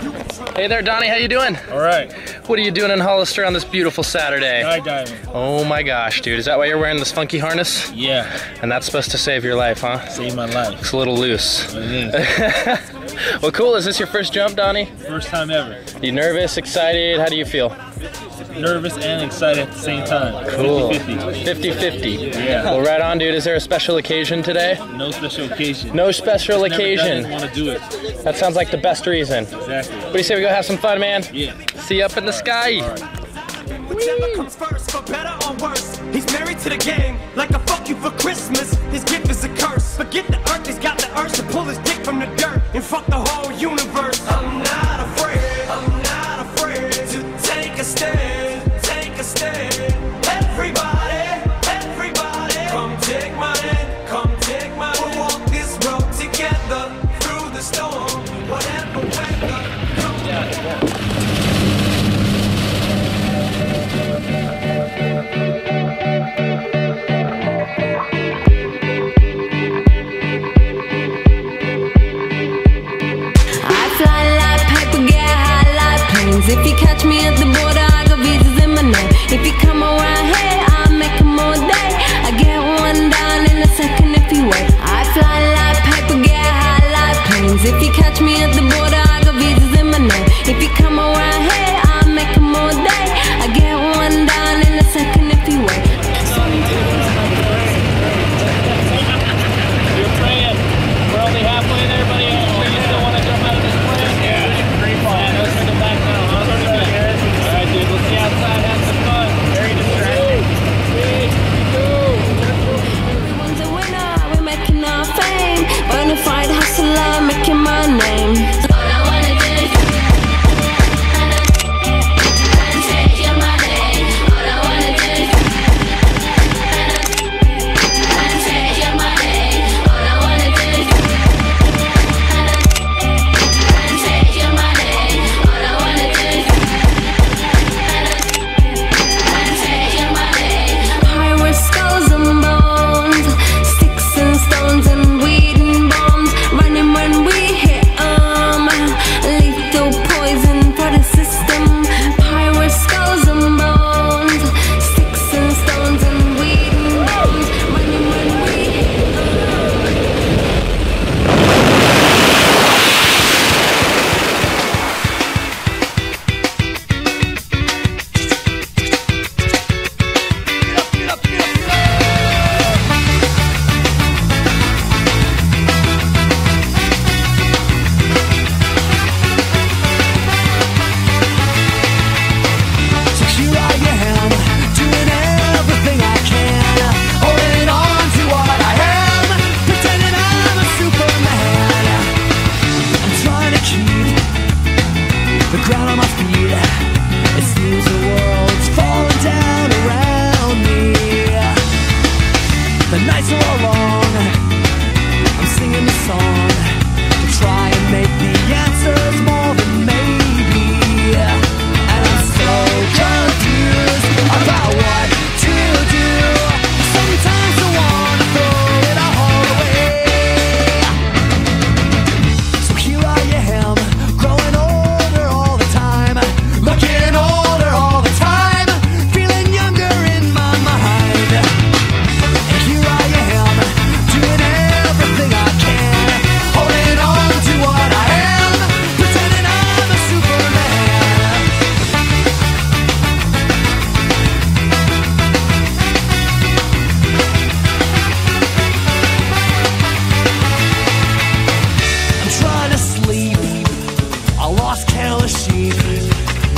Hey there, Donny. How you doing? All right, What are you doing in Hollister on this beautiful Saturday? skydiving. Oh my gosh, dude. Is that why you're wearing this funky harness? Yeah, And that's supposed to save your life, huh? Save my life. It's a little loose. It is. Well, cool. Is this your first jump, Donny? First time ever. You nervous, excited? How do you feel? Nervous and excited at the same time. Cool. 50 50 50. Yeah. Well, right on, dude. Is there a special occasion today? No special occasion. No special Never done occasion. want to do it. That sounds like the best reason. Exactly. What do you say we go have some fun, man? Yeah. See you up in the sky. Whichever comes first, for better or worse. He's married to the game, like a fuck you for Christmas. His gift is a curse. Forget the earth, he's got the urge to pull his dick If you catch me at the border, I got visas in my name. If you come around here, the ground on my feet. It seems the world's falling down around me. The nights are long.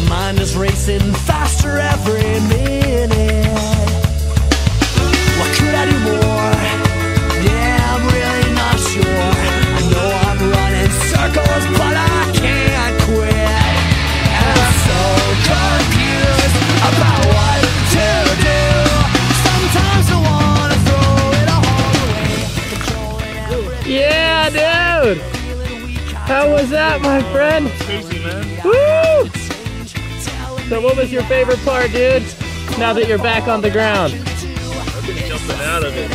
My mind is racing faster every minute. What could I do more? Yeah, I'm really not sure. I know I'm running circles, but I can't quit. And I'm so confused about what to do. Sometimes I wanna throw it all away. Yeah, dude. How was that, my friend? Crazy, man. Woo! So what was your favorite part, dude? Now that you're back on the ground. I've been jumping out of it.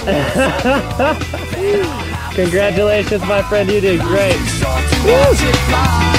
Congratulations, my friend. You did great. Start